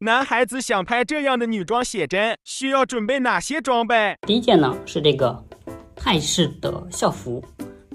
男孩子想拍这样的女装写真，需要准备哪些装备？第一件呢是这个泰式的校服，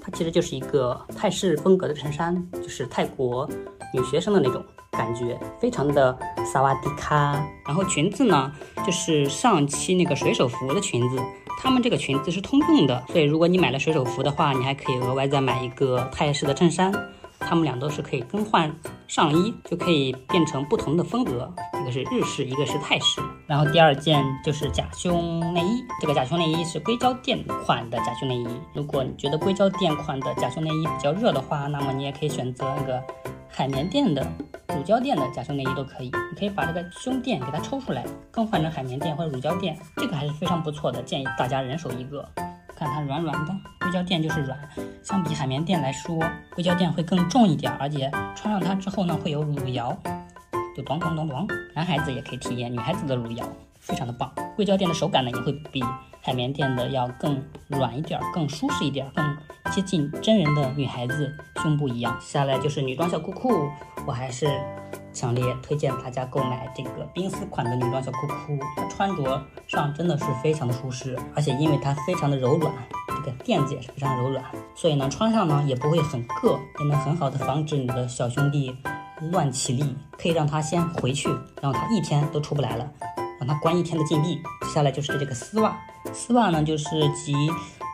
它其实就是一个泰式风格的衬衫，就是泰国女学生的那种感觉，非常的萨瓦迪卡。然后裙子呢，就是上期那个水手服的裙子，他们这个裙子是通用的，所以如果你买了水手服的话，你还可以额外再买一个泰式的衬衫。他们俩都是可以更换上衣，就可以变成不同的风格，一个是日式，一个是泰式。然后第二件就是假胸内衣，这个假胸内衣是硅胶垫款的假胸内衣。如果你觉得硅胶垫款的假胸内衣比较热的话，那么你也可以选择那个海绵垫的、乳胶垫的假胸内衣都可以。你可以把这个胸垫给它抽出来，更换成海绵垫或者乳胶垫，这个还是非常不错的，建议大家人手一个。看它软软的，硅胶垫就是软，相比海绵垫来说，硅胶垫会更重一点，而且穿上它之后呢，会有乳摇，就咚咚咚咚。男孩子也可以体验女孩子的乳摇，非常的棒。硅胶垫的手感呢，也会比海绵垫的要更软一点，更舒适一点，更接近真人的女孩子胸部一样。下来就是女装小裤裤，我还是。强烈推荐大家购买这个冰丝款的女装小裤裤，它穿着上真的是非常的舒适，而且因为它非常的柔软，这个垫子也是非常柔软，所以呢穿上呢也不会很硌，也能很好的防止你的小兄弟乱起立，可以让他先回去，然后他一天都出不来了，让他关一天的禁闭。接下来就是这个丝袜，丝袜呢就是集。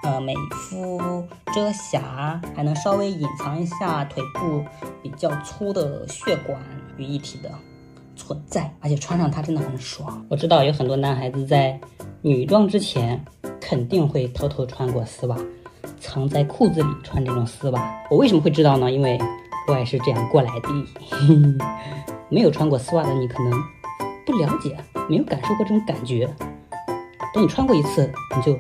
呃，美肤遮瑕，还能稍微隐藏一下腿部比较粗的血管于一体的存在，而且穿上它真的很爽。我知道有很多男孩子在女装之前肯定会偷偷穿过丝袜，藏在裤子里穿这种丝袜。我为什么会知道呢？因为我也是这样过来的。没有穿过丝袜的你可能不了解，没有感受过这种感觉。等你穿过一次，你就。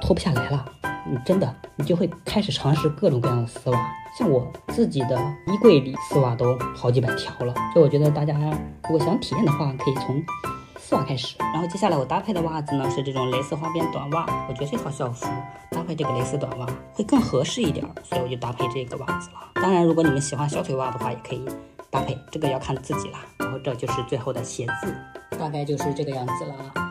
脱不下来了，你真的，你就会开始尝试各种各样的丝袜。像我自己的衣柜里，丝袜都好几百条了。所以我觉得大家如果想体验的话，可以从丝袜开始。然后接下来我搭配的袜子呢是这种蕾丝花边短袜。我觉得这套校服搭配这个蕾丝短袜会更合适一点，所以我就搭配这个袜子了。当然，如果你们喜欢小腿袜的话，也可以搭配，这个要看自己啦。然后这就是最后的鞋子，大概就是这个样子了。